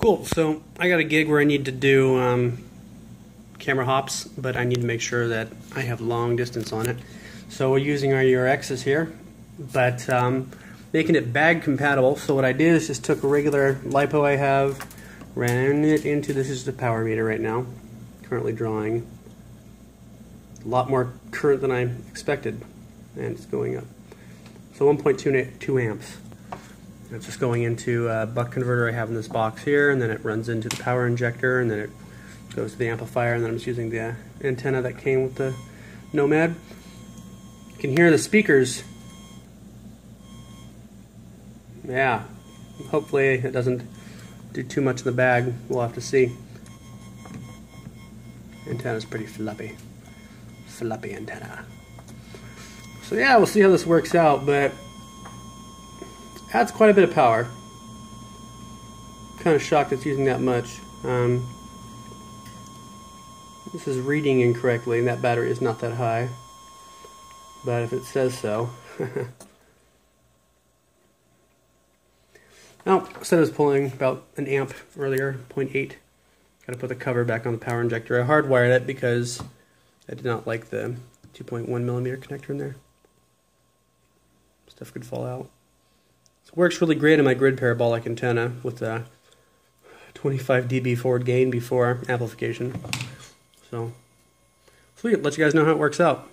Cool, so I got a gig where I need to do um, camera hops, but I need to make sure that I have long distance on it. So we're using our URXs here, but um, making it bag compatible. So what I did is just took a regular LiPo I have, ran it into, this is the power meter right now, currently drawing a lot more current than I expected, and it's going up. So 1.2 amps. It's just going into a buck converter I have in this box here, and then it runs into the power injector, and then it goes to the amplifier, and then I'm just using the uh, antenna that came with the Nomad. You can hear the speakers. Yeah, hopefully it doesn't do too much in the bag. We'll have to see. Antenna's pretty floppy. Floppy antenna. So yeah, we'll see how this works out, but adds quite a bit of power. Kind of shocked it's using that much. Um, this is reading incorrectly, and that battery is not that high. But if it says so. now, said I was pulling about an amp earlier, 0.8. Got to put the cover back on the power injector. I hardwired it because I did not like the 2.1 millimeter connector in there. Stuff could fall out. It works really great in my grid parabolic antenna with the 25 dB forward gain before amplification. So, sweet. Let you guys know how it works out.